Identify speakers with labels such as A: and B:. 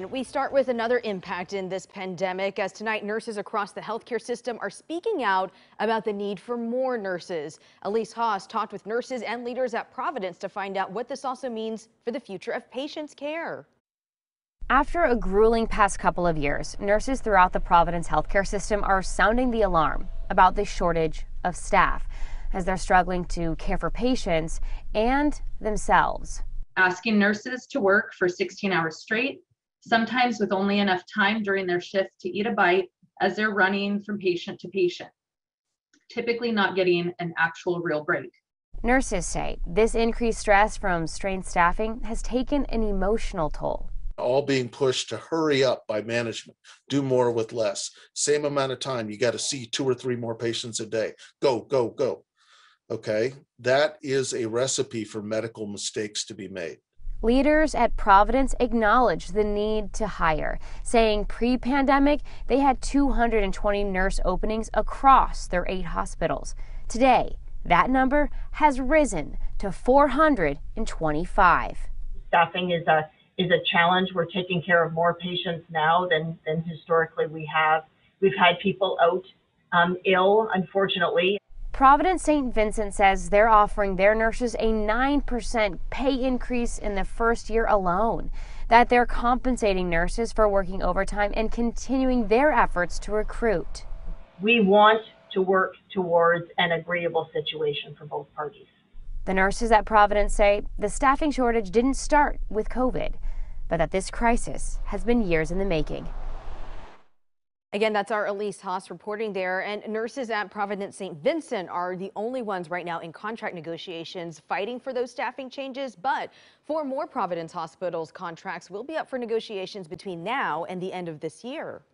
A: We start with another impact in this pandemic as tonight nurses across the healthcare system are speaking out about the need for more nurses. Elise Haas talked with nurses and leaders at Providence to find out what this also means for the future of patients' care.
B: After a grueling past couple of years, nurses throughout the Providence healthcare system are sounding the alarm about the shortage of staff as they're struggling to care for patients and themselves.
C: Asking nurses to work for 16 hours straight sometimes with only enough time during their shift to eat a bite as they're running from patient to patient, typically not getting an actual real break.
B: Nurses say this increased stress from strained staffing has taken an emotional toll.
D: All being pushed to hurry up by management, do more with less. Same amount of time, you got to see two or three more patients a day. Go, go, go. Okay, that is a recipe for medical mistakes to be made.
B: Leaders at Providence acknowledged the need to hire, saying pre pandemic they had 220 nurse openings across their eight hospitals. Today, that number has risen to 425.
E: Staffing is a is a challenge. We're taking care of more patients now than than historically we have. We've had people out um, ill, unfortunately.
B: Providence St. Vincent says they're offering their nurses a 9% pay increase in the first year alone, that they're compensating nurses for working overtime and continuing their efforts to recruit.
E: We want to work towards an agreeable situation for both parties.
B: The nurses at Providence say the staffing shortage didn't start with COVID, but that this crisis has been years in the making.
A: Again, that's our Elise Haas reporting there. And nurses at Providence St. Vincent are the only ones right now in contract negotiations fighting for those staffing changes. But for more Providence hospitals, contracts will be up for negotiations between now and the end of this year.